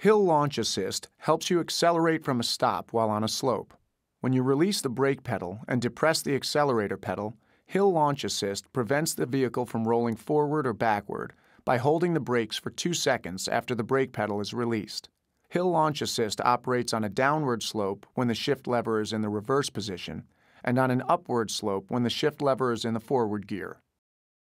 Hill Launch Assist helps you accelerate from a stop while on a slope. When you release the brake pedal and depress the accelerator pedal, Hill Launch Assist prevents the vehicle from rolling forward or backward by holding the brakes for two seconds after the brake pedal is released. Hill Launch Assist operates on a downward slope when the shift lever is in the reverse position and on an upward slope when the shift lever is in the forward gear.